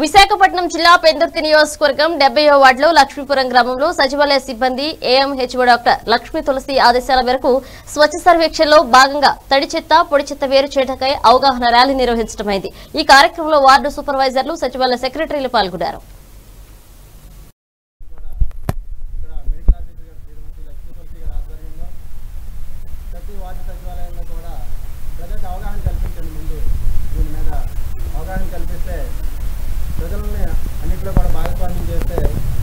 విశాఖపట్నం జిల్లా పెందుర్తి నియోజకవర్గం డెబ్బయో వార్డులో లక్ష్మీపురం గ్రామంలో సచివాలయ సిబ్బంది ఏఎంహెచ్ఓ డాక్టర్ లక్ష్మీ తులసి ఆదేశాల మేరకు స్వచ్ఛ సర్వేక్షణలో భాగంగా తడి చెత్త పొడి చెత్త వేరు చేయటకై అవగాహన ర్యాలీ నిర్వహించడమైంది ఈ కార్యక్రమంలో వార్డు సూపర్వైజర్లు సచివాలయ సెక్రటరీలు పాల్గొన్నారు. అవగాహన కల్పించండి ముందు. దీని మీద అవగాహన కల్పిస్తే ప్రజలని అన్నింటిలో కూడా భాగస్వామ్యం చేస్తే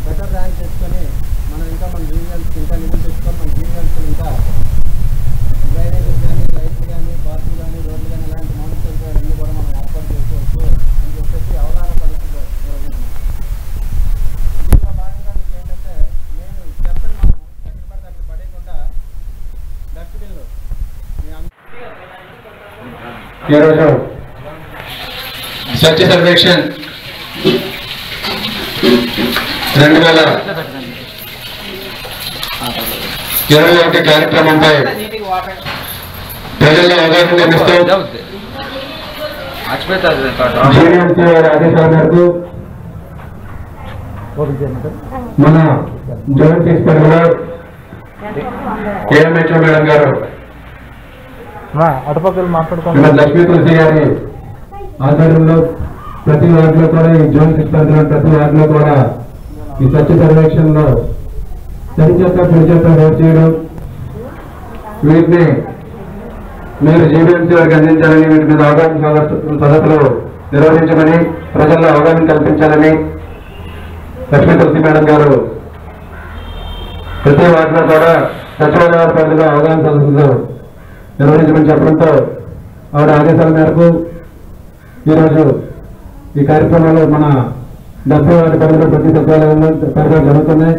బెటర్ ర్యాంక్ తెచ్చుకొని మనం ఇంకా మన జీవనాలకు ఇంకా నిధులు తెచ్చుకొని మన జీవనాలకు ఇంకా డ్రైనేజెస్ కానీ లైట్స్ కానీ పార్కులు కానీ రోడ్లు కానీ ఇలాంటి మౌలిక సదుపాయాలన్నీ కూడా మనం ఏర్పాటు చేసుకోవచ్చు అని చెప్పేసి అవగాహన పద్ధతిలో నిర్వహించాం దీంట్లో భాగంగా మీకు ఏంటంటే నేను చెత్తని మనం ఎక్కడ పడితే అక్కడ పడేయకుండా డస్ట్బిన్లో ఈరోజు స్వచ్ఛ సర్వేక్షణ్ రెండు వేల ఇరవై ఒకటి కార్యక్రమంపై ప్రజల్లో అవగాహన కల్పిస్తూ ఆదేశాల మేరకు మన జోన్ తీసుకెళ్ళిన ఏఎంహెచ్ఓ మేడం గారు అటుపక్కలు మాట్లాడుకోండి మన లక్ష్మీ తులసి గారి ఆధ్వర్యంలో ప్రతి వార్డులో కూడా ఈ జోన్ సిబ్బందిలో ప్రతి వార్డులో కూడా ఈ స్వచ్ఛ సర్వేక్షణలో సరిచేత చెత్త వేరు చేయడం వీటిని మీరు జీబీఎంసీ వారికి అందించాలని వీటి మీద అవగాహన సదస్సులు నిర్వహించమని ప్రజల్లో అవగాహన కల్పించాలని లక్ష్మీ తులసి మేడం గారు ప్రతి వార్డులో కూడా సచివాలయ పరిధిలో అవగాహన సదస్సులు నిర్వహించమని చెప్పడంతో ఆవిడ ఆదేశాల మేరకు ఈరోజు ఈ కార్యక్రమాలు మన డెబ్బై వారి పరిధిలో ప్రతి సచివాలయంలో పరిధిలో జరుగుతున్నాయి.